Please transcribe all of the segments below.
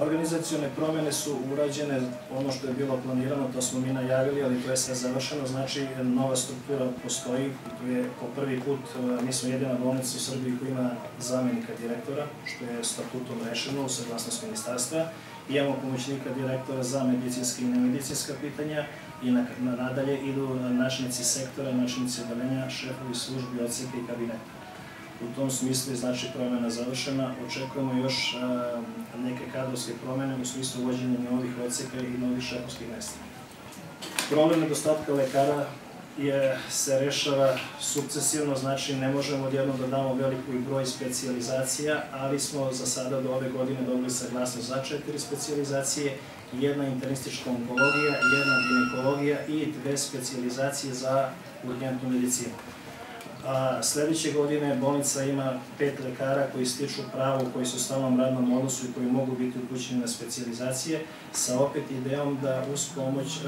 Organizacione promene su urađene, ono što je bilo planirano, to smo mi najavili, ali to je sve završeno, znači nova struktura postoji, to je po prvi put, e, mi smo jedina bolnica u Srbiji koja ima zamenika direktora, što je statutom rešeno u saglasnost ministarstva, imamo pomoćnika direktora za medicinske i nemedicinska pitanja i na, na nadalje idu načnici sektora, načnici odelenja, šefovi službi, odseka i kabineta. U tom smislu je znači promena završena. Očekujemo još a, neke kadrovske promene u smislu uvođenja novih odseka i novih šefovskih mesta. Problem nedostatka lekara je, se rešava sukcesivno, znači ne možemo odjednom da damo veliku broj specializacija, ali smo za sada do ove godine dobili saglasnost za četiri specializacije, jedna internistička onkologija, jedna ginekologija i dve specializacije za urgentnu medicinu. A sledeće godine bolnica ima pet lekara koji stiču pravo, koji su u stalnom radnom odnosu i koji mogu biti upućeni na specializacije, sa opet idejom da uz pomoć e,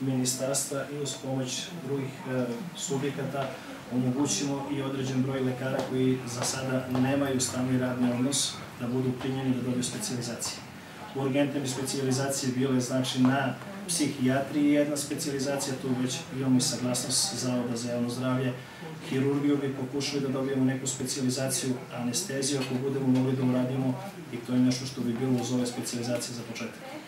ministarstva i uz pomoć drugih e, subjekata omogućimo i određen broj lekara koji za sada nemaju stalni radni odnos da budu primjeni da dobiju specializacije. Urgentne bi specializacije bile znači na psihijatriji jedna specializacija, tu već imamo i saglasnost Zavoda za javno zdravlje, hirurgiju bi pokušali da dobijemo neku specializaciju, anesteziju ako budemo mogli da uradimo i to je nešto što bi bilo uz ove specializacije za početak.